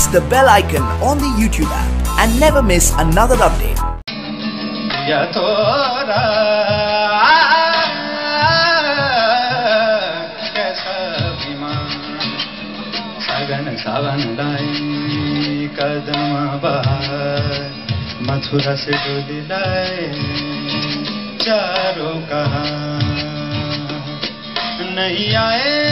press the bell icon on the YouTube app and never miss another update. यथोरा कैसा अभिमान सगन सावन लाई कदम बहार मथुरा से डोली लाए चारों कहा नहीं आए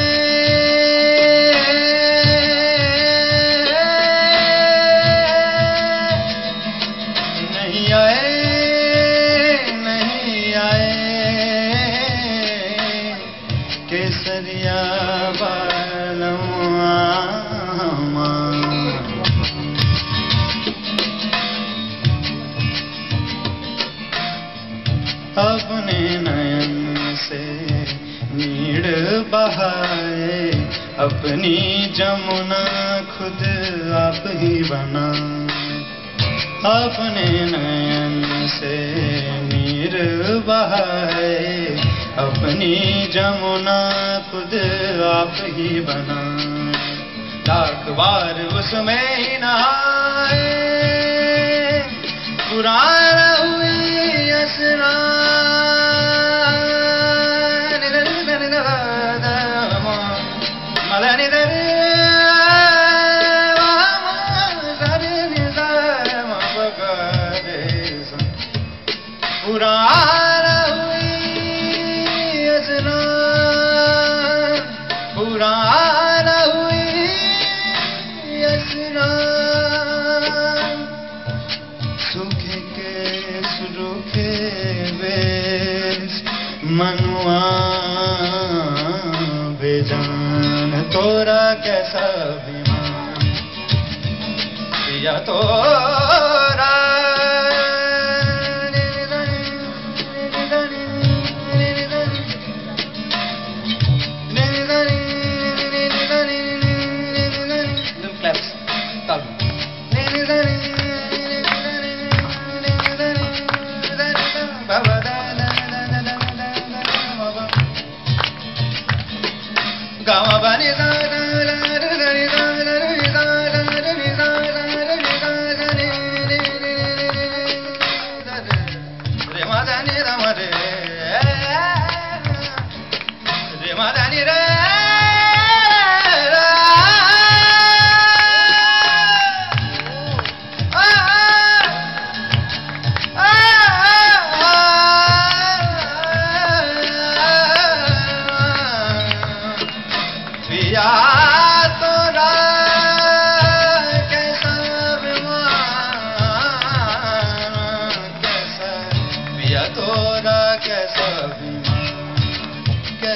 अपने नयन से नीड़ बहाए। अपनी जमुना खुद आप ही बना। अपने नयन से नीर बहाए। अपनी जमुना खुद आप ही बना। लाख बार उसमें ही नहाए पुराना हुई असरा वेश मनुआ बेजान तोरा कैसा विमान या तोरा रे तोरा के सब के